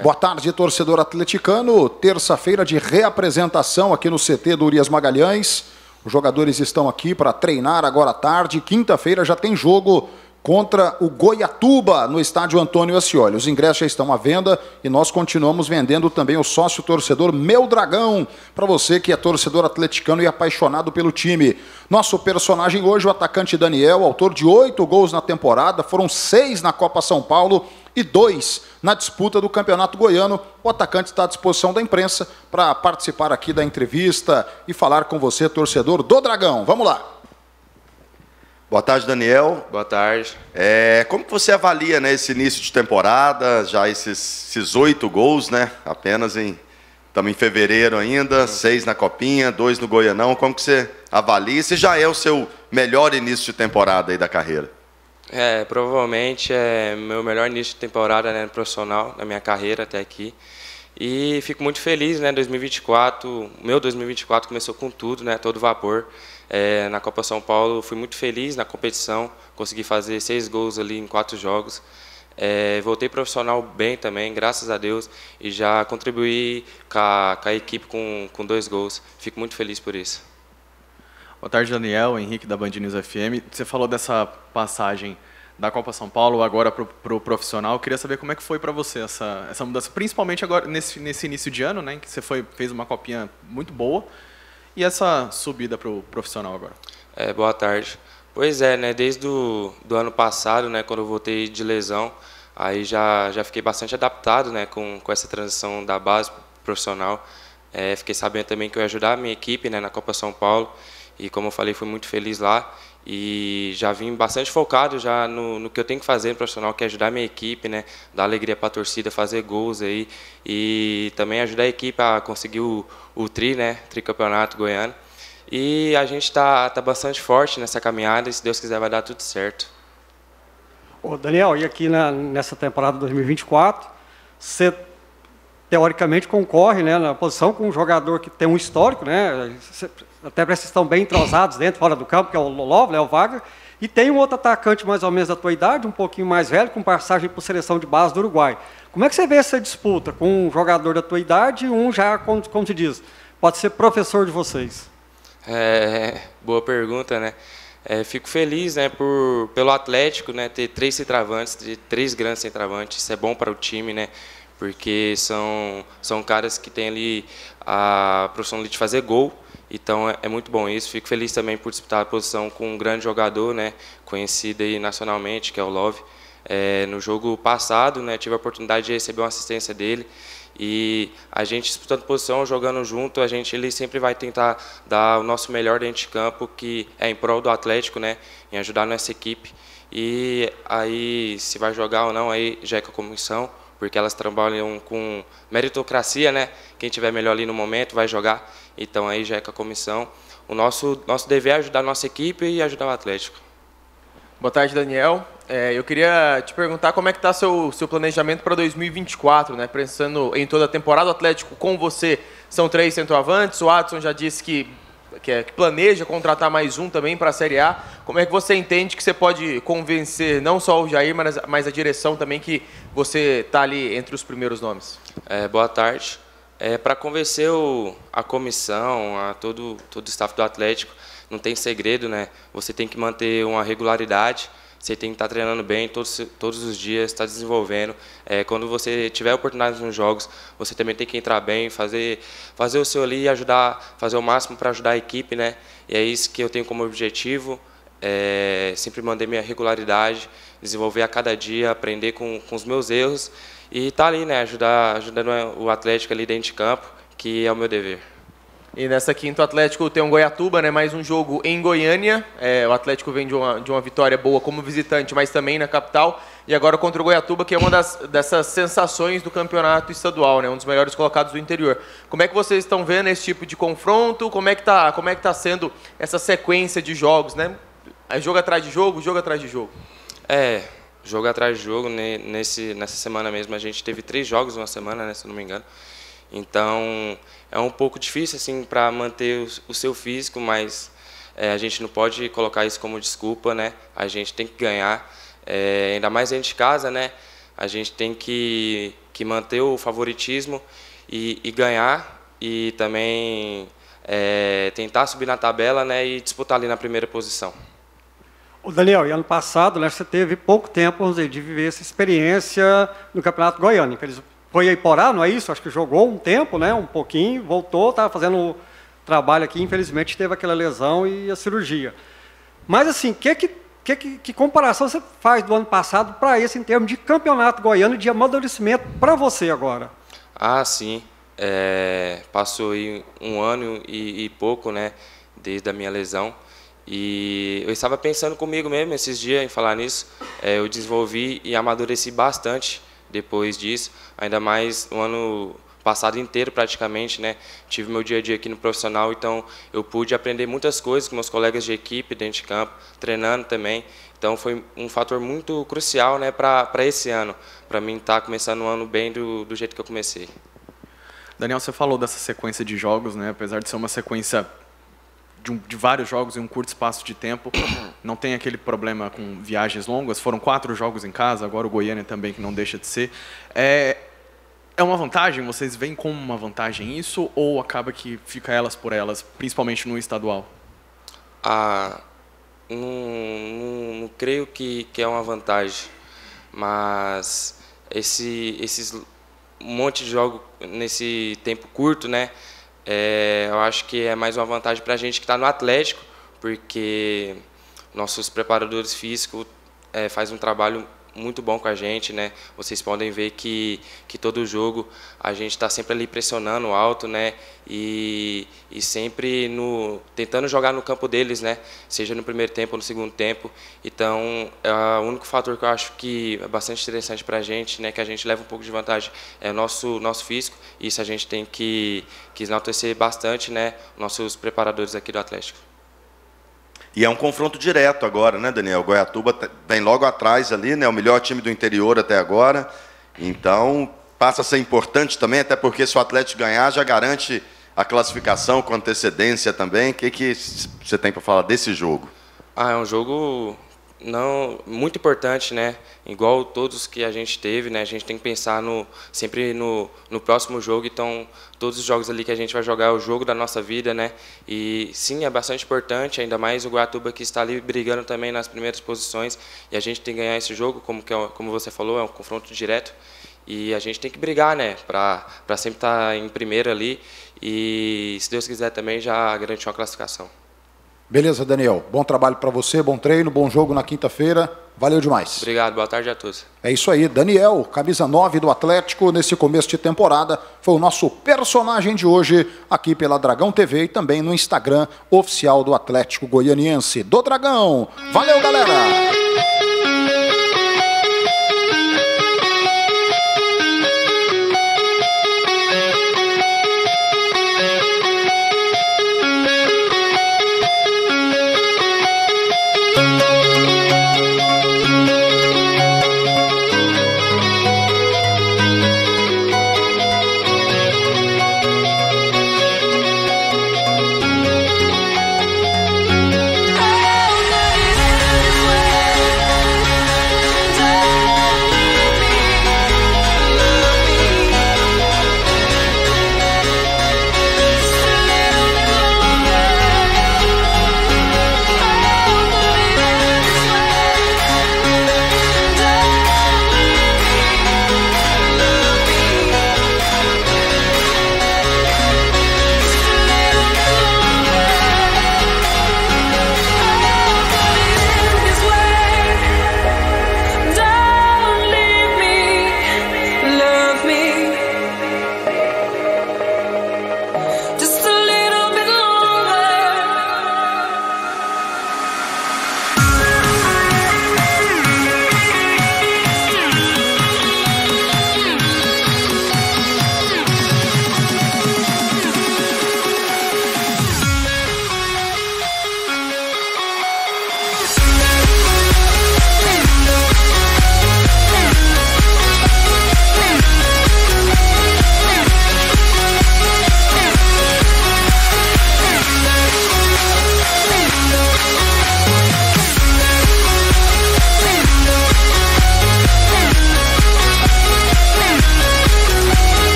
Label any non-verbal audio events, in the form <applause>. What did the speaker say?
É. Boa tarde, torcedor atleticano. Terça-feira de reapresentação aqui no CT do Urias Magalhães. Os jogadores estão aqui para treinar agora à tarde. Quinta-feira já tem jogo contra o Goiatuba no estádio Antônio Ascioli. Os ingressos já estão à venda e nós continuamos vendendo também o sócio torcedor Meu Dragão, para você que é torcedor atleticano e apaixonado pelo time. Nosso personagem hoje, o atacante Daniel, autor de oito gols na temporada, foram seis na Copa São Paulo e dois na disputa do Campeonato Goiano. O atacante está à disposição da imprensa para participar aqui da entrevista e falar com você, torcedor do Dragão. Vamos lá! Boa tarde, Daniel. Boa tarde. É, como que você avalia né, esse início de temporada, já esses oito gols, né? Apenas em. Estamos em fevereiro ainda, seis na Copinha, dois no Goianão. Como que você avalia? Se já é o seu melhor início de temporada aí da carreira? É, provavelmente é meu melhor início de temporada né, profissional da minha carreira até aqui. E fico muito feliz, né? 2024, meu 2024 começou com tudo, né? Todo vapor. É, na Copa São Paulo fui muito feliz na competição, consegui fazer seis gols ali em quatro jogos. É, voltei profissional bem também, graças a Deus, e já contribuí com a, com a equipe com, com dois gols. Fico muito feliz por isso. Boa tarde, Daniel, Henrique da Band News FM. Você falou dessa passagem da Copa São Paulo agora para o pro profissional. Eu queria saber como é que foi para você essa, essa mudança, principalmente agora nesse, nesse início de ano, né, que você foi, fez uma copinha muito boa. E essa subida para o profissional agora? É, boa tarde. Pois é, né, desde o do ano passado, né, quando eu voltei de lesão, aí já, já fiquei bastante adaptado né, com, com essa transição da base profissional. É, fiquei sabendo também que eu ia ajudar a minha equipe né, na Copa São Paulo e como eu falei, fui muito feliz lá e já vim bastante focado já no, no, que eu tenho que fazer no profissional, que é ajudar a minha equipe, né, dar alegria para a torcida, fazer gols aí e também ajudar a equipe a conseguir o, o tri, né, tricampeonato goiano. E a gente está tá bastante forte nessa caminhada e se Deus quiser vai dar tudo certo. Ô Daniel, e aqui na, nessa temporada 2024, você teoricamente concorre né, na posição com um jogador que tem um histórico, né, até parece que estão bem entrosados dentro, fora do campo, que é o Love, né, o Wagner. E tem um outro atacante mais ou menos da tua idade, um pouquinho mais velho, com passagem por seleção de base do Uruguai. Como é que você vê essa disputa com um jogador da tua idade e um já, como, como se diz, pode ser professor de vocês? É, boa pergunta, né? É, fico feliz né, por, pelo Atlético né, ter três centravantes, ter três grandes centravantes. Isso é bom para o time, né? Porque são, são caras que têm ali a profissão de fazer gol então é, é, muito bom isso. Fico feliz também por disputar a posição com um grande jogador, né, conhecido aí nacionalmente, que é o Love. É, no jogo passado, né, tive a oportunidade de receber uma assistência dele e a gente disputando posição, jogando junto, a gente ele sempre vai tentar dar o nosso melhor dentro de campo, que é em prol do Atlético, né, em ajudar a nossa equipe. E aí, se vai jogar ou não, aí já é com a comissão, porque elas trabalham com meritocracia, né? Quem tiver melhor ali no momento vai jogar. Então aí já é com a comissão. O nosso nosso dever é ajudar a nossa equipe e ajudar o Atlético. Boa tarde, Daniel. É, eu queria te perguntar como é que está seu seu planejamento para 2024, né? Pensando em toda a temporada, o Atlético com você são três centroavantes. O Adson já disse que que, é, que planeja contratar mais um também para a Série A. Como é que você entende que você pode convencer não só o Jair, mas, mas a direção também que você está ali entre os primeiros nomes? É, boa tarde. É, para convencer o, a comissão, a todo, todo o staff do Atlético, não tem segredo, né? Você tem que manter uma regularidade você tem que estar treinando bem todos, todos os dias, estar desenvolvendo. É, quando você tiver oportunidades nos jogos, você também tem que entrar bem, fazer, fazer o seu ali e ajudar, fazer o máximo para ajudar a equipe, né? E é isso que eu tenho como objetivo, é, sempre manter minha regularidade, desenvolver a cada dia, aprender com, com os meus erros e estar tá ali, né? Ajudar, ajudando o Atlético ali dentro de campo, que é o meu dever. E nessa quinta o Atlético tem um Goiatuba, né? Mais um jogo em Goiânia. É, o Atlético vem de uma, de uma vitória boa como visitante, mas também na capital. E agora contra o Goiatuba, que é uma das, dessas sensações do campeonato estadual, né? Um dos melhores colocados do interior. Como é que vocês estão vendo esse tipo de confronto? Como é que tá, como é que tá sendo essa sequência de jogos, né? É jogo atrás de jogo, jogo atrás de jogo. É, jogo atrás de jogo. Nesse, nessa semana mesmo a gente teve três jogos uma semana, né? Se não me engano. Então é um pouco difícil assim para manter o, seu físico, mas é, a gente não pode colocar isso como desculpa, né? A gente tem que ganhar, é, ainda mais dentro de casa, né? a gente tem que, que manter o favoritismo e, e ganhar e também é, tentar subir na tabela né, e disputar ali na primeira posição. O Daniel, e ano passado né, você teve pouco tempo dizer, de viver essa experiência no Campeonato Goiano. Foi a Iporá, não é isso? Acho que jogou um tempo, né, um pouquinho, voltou, estava fazendo trabalho aqui, infelizmente teve aquela lesão e a cirurgia. Mas assim, que, que, que, que comparação você faz do ano passado para esse em termos de campeonato goiano de amadurecimento para você agora? Ah, sim. É, passou aí um ano e, e, pouco, né, desde a minha lesão. E eu estava pensando comigo mesmo esses dias em falar nisso. É, eu desenvolvi e amadureci bastante depois disso, ainda mais no ano passado inteiro praticamente, né? Tive meu dia a dia aqui no profissional, então eu pude aprender muitas coisas com meus colegas de equipe dentro de campo, treinando também. Então foi um fator muito crucial, né, para esse ano, para mim estar tá começando o ano bem do, do jeito que eu comecei. Daniel, você falou dessa sequência de jogos, né? Apesar de ser uma sequência de, um, de, vários jogos em um curto espaço de tempo, <clears throat> não tem aquele problema com viagens longas. Foram quatro jogos em casa, agora o Goiânia também, que não deixa de ser. É, é uma vantagem? Vocês veem como uma vantagem isso? Ou acaba que fica elas por elas, principalmente no estadual? Ah, não, não, não creio que, que é uma vantagem, mas esse, esses monte de jogo nesse tempo curto, né? É, eu acho que é mais uma vantagem para a gente que está no Atlético, porque nossos preparadores físicos é, faz um trabalho muito bom com a gente, né? Vocês podem ver que, que todo jogo a gente está sempre ali pressionando alto, né? E, e sempre no, tentando jogar no campo deles, né? Seja no primeiro tempo ou no segundo tempo. Então, é o único fator que eu acho que é bastante interessante para a gente, né? Que a gente leva um pouco de vantagem é o nosso, nosso físico. Isso a gente tem que, que enaltecer bastante, né? Nossos preparadores aqui do Atlético. E é um confronto direto agora, né, Daniel? Goiatuba vem logo atrás ali, né? O melhor time do interior até agora. Então, passa a ser importante também, até porque se o Atlético ganhar, já garante a classificação com antecedência também. O que, que você tem para falar desse jogo? Ah, é um jogo não muito importante, né? Igual todos que a gente teve, né? A gente tem que pensar no sempre no, no próximo jogo. Então, todos os jogos ali que a gente vai jogar é o jogo da nossa vida, né? E sim, é bastante importante, ainda mais o Guatuba que está ali brigando também nas primeiras posições. E a gente tem que ganhar esse jogo, como que é, como você falou, é um confronto direto. E a gente tem que brigar, né? Para para sempre estar em primeiro ali. E se Deus quiser também já garantir uma classificação. Beleza, Daniel. Bom trabalho para você, bom treino, bom jogo na quinta-feira. Valeu demais. Obrigado, boa tarde a todos. É isso aí, Daniel, camisa 9 do Atlético nesse começo de temporada, foi o nosso personagem de hoje aqui pela Dragão TV e também no Instagram oficial do Atlético Goianiense do Dragão. Valeu, galera!